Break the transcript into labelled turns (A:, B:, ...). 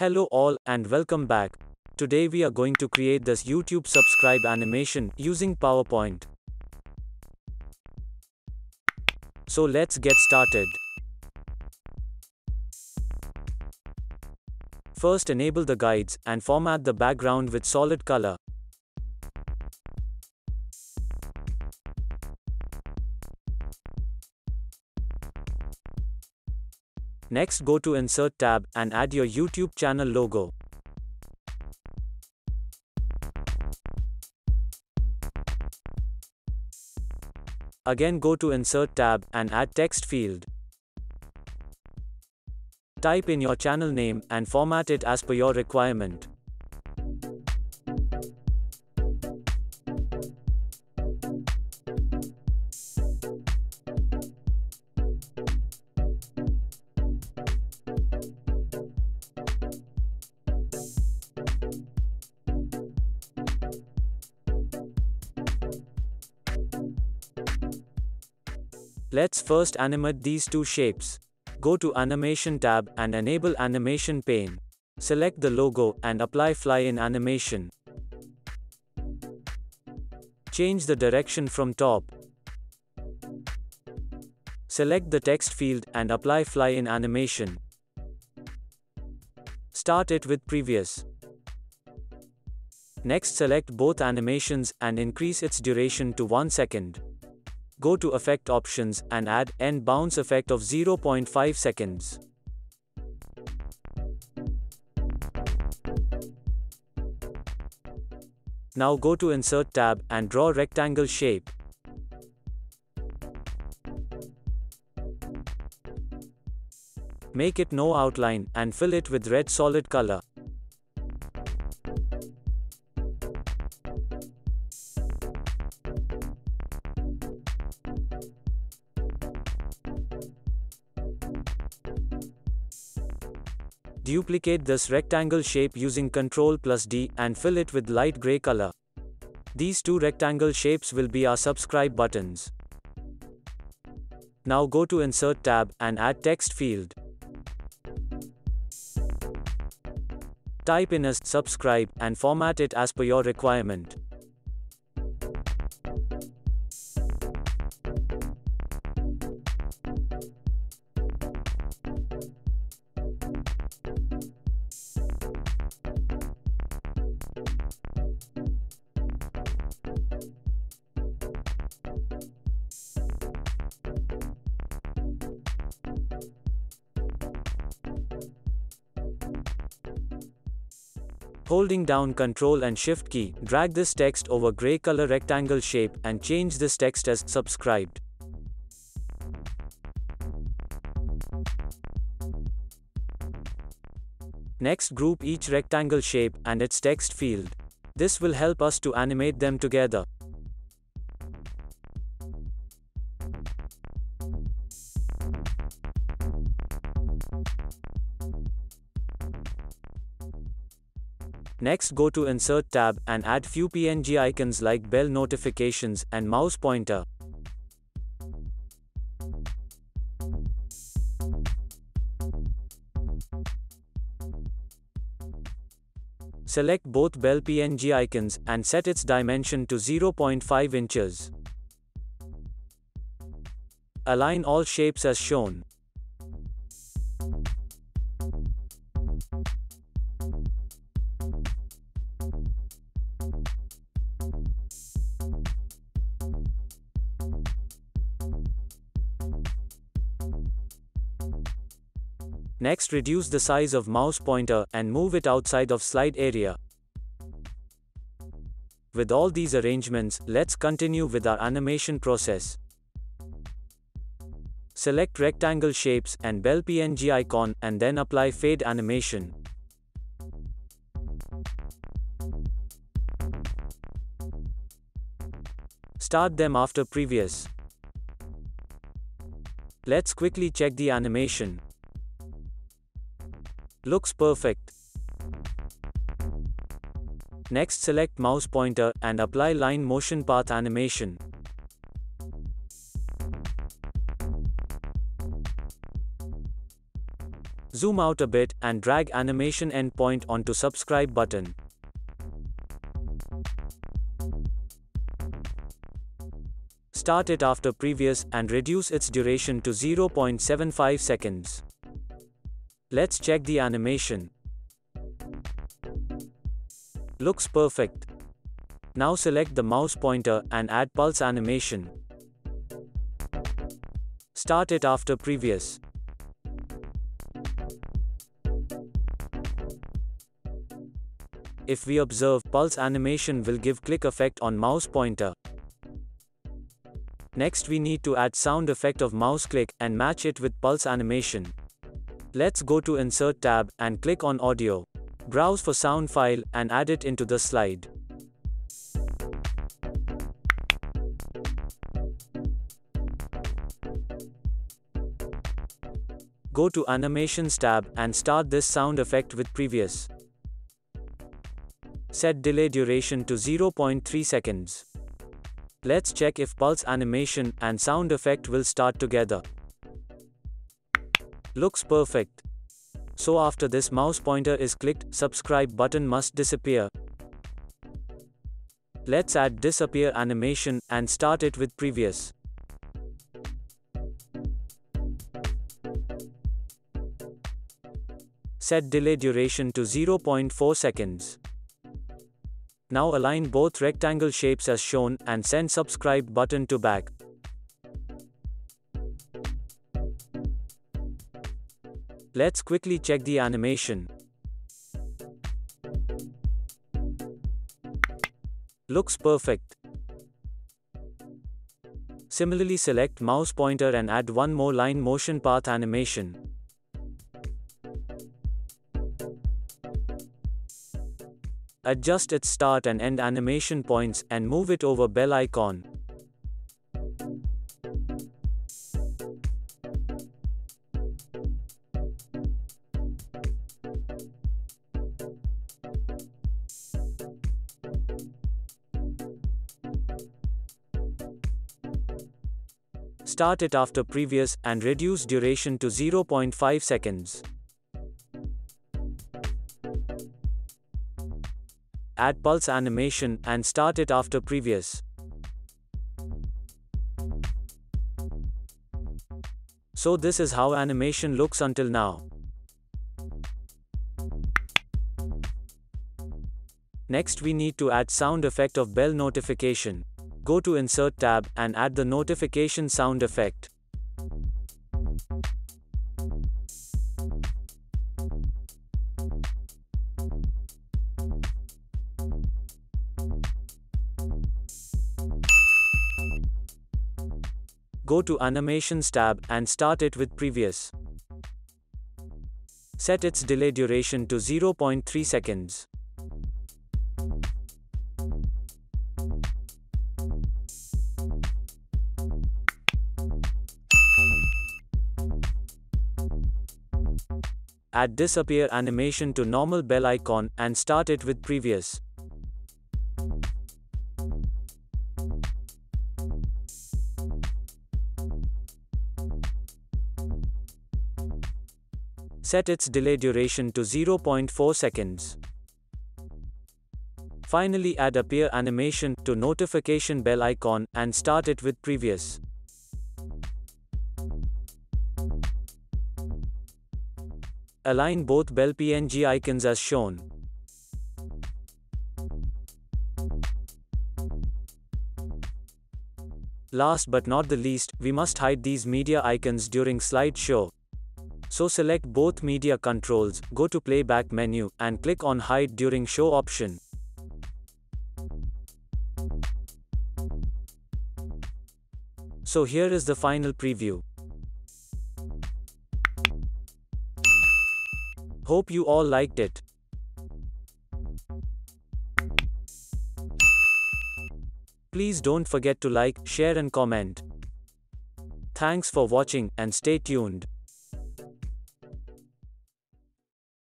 A: Hello all and welcome back. Today we are going to create this YouTube subscribe animation using PowerPoint. So let's get started. First enable the guides and format the background with solid color. Next go to Insert tab and add your YouTube channel logo. Again go to Insert tab and add text field. Type in your channel name and format it as per your requirement. Let's first animate these two shapes. Go to Animation tab and enable Animation pane. Select the logo and apply Fly in Animation. Change the direction from top. Select the text field and apply Fly in Animation. Start it with Previous. Next select both animations and increase its duration to 1 second. Go to Effect Options and add End Bounce Effect of 0.5 seconds. Now go to Insert tab and draw rectangle shape. Make it no outline and fill it with red solid color. Duplicate this rectangle shape using Ctrl plus D and fill it with light gray color. These two rectangle shapes will be our subscribe buttons. Now go to Insert tab and add text field. Type in as subscribe and format it as per your requirement. Holding down Ctrl and Shift key, drag this text over gray color rectangle shape and change this text as subscribed. Next group each rectangle shape and its text field. This will help us to animate them together. Next go to Insert tab and add few PNG icons like bell notifications and mouse pointer. Select both bell PNG icons and set its dimension to 0.5 inches. Align all shapes as shown. Next reduce the size of mouse pointer and move it outside of slide area. With all these arrangements, let's continue with our animation process. Select rectangle shapes and bell PNG icon and then apply fade animation. Start them after previous. Let's quickly check the animation. Looks perfect. Next select mouse pointer and apply line motion path animation. Zoom out a bit and drag animation endpoint onto subscribe button. Start it after previous and reduce its duration to 0.75 seconds. Let's check the animation. Looks perfect. Now select the mouse pointer and add pulse animation. Start it after previous. If we observe, pulse animation will give click effect on mouse pointer. Next we need to add sound effect of mouse click and match it with pulse animation. Let's go to insert tab and click on audio. Browse for sound file and add it into the slide. Go to Animations tab and start this sound effect with previous. Set delay duration to 0.3 seconds. Let's check if pulse animation and sound effect will start together. Looks perfect. So after this mouse pointer is clicked, subscribe button must disappear. Let's add disappear animation and start it with previous. Set delay duration to 0.4 seconds. Now align both rectangle shapes as shown and send subscribe button to back. Let's quickly check the animation. Looks perfect. Similarly select mouse pointer and add one more line motion path animation. Adjust its start and end animation points and move it over bell icon. Start it after previous and reduce duration to 0.5 seconds. Add pulse animation and start it after previous. So this is how animation looks until now. Next we need to add sound effect of bell notification. Go to Insert tab and add the notification sound effect. Go to Animations tab and start it with Previous. Set its delay duration to 0.3 seconds. Add disappear animation to normal bell icon and start it with previous. Set its delay duration to 0.4 seconds. Finally add appear animation to notification bell icon and start it with previous. Align both Bell PNG icons as shown. Last but not the least, we must hide these media icons during slideshow. So select both media controls, go to playback menu, and click on hide during show option. So here is the final preview. Hope you all liked it. Please don't forget to like, share and comment. Thanks for watching and stay tuned.